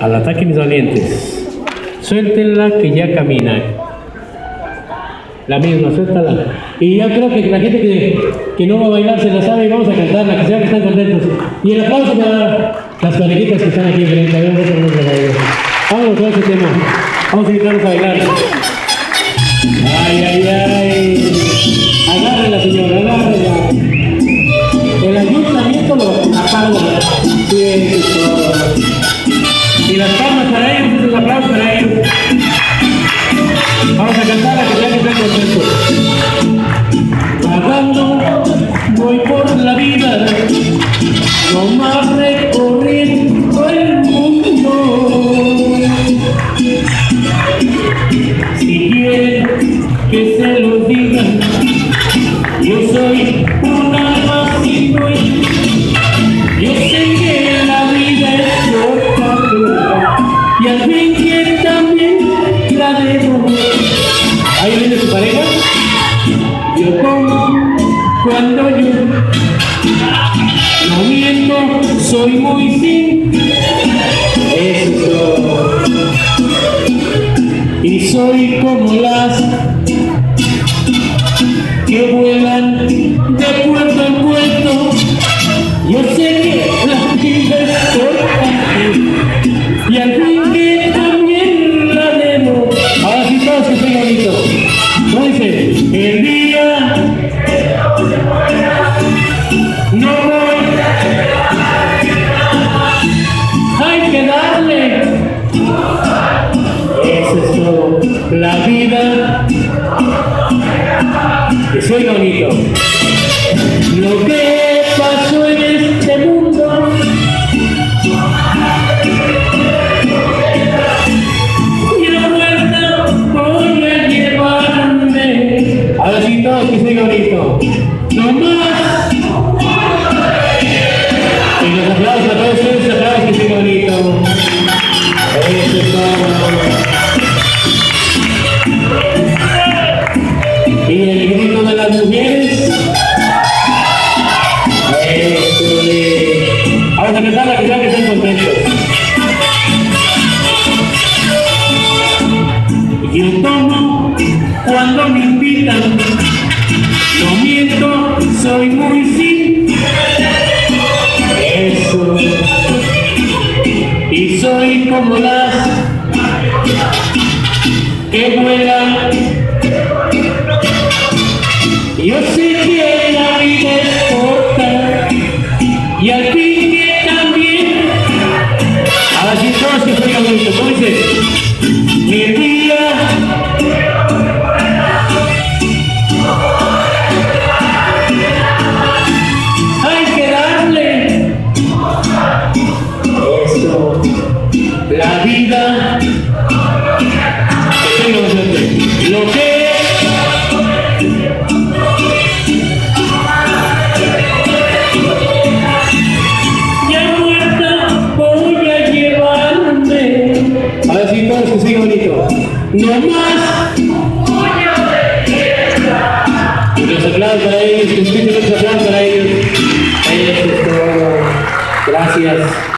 Al ataque mis valientes. Suéltenla que ya camina. La misma, suéltala. Y yo creo que la gente que, que no va a bailar se la sabe y vamos a cantarla, que sea que están contentos. Y el aplauso para las parejitas que están aquí enfrente. A ver, vamos a. Vámonos con ese tema. Vamos a invitarlos a bailar. Ay, ay, ay. Agárrela, señora, agárrela. El ayuntamiento lo apaga. No más recorriendo el mundo. Si quieren que se lo digan, yo soy un alma sin. Yo sé que la vida es corta y al fin también la debo. Ahí viene su pareja. Yo como cuando yo no miento, soy muy sin. Y soy como las La que soy bonito. Lo que pasó en este mundo y a vuelta voy a llevarme. Ahora sí todos que soy bonito. No más. Y los aplausos a todos ustedes, aplausos que soy bonito. Eso es todo. A cantar la sea que estén contentos. Yo tomo cuando me invitan. No miento, soy muy sin. Eso. Y soy como las que vuelan yo sé que la vida es corta y al La vida. Lo que Ya muerta voy a llevarme. A ver si todos que sigue bonito. No más. Y los aplausos para ellos, los aplausos para ellos. Eso es todo. Gracias.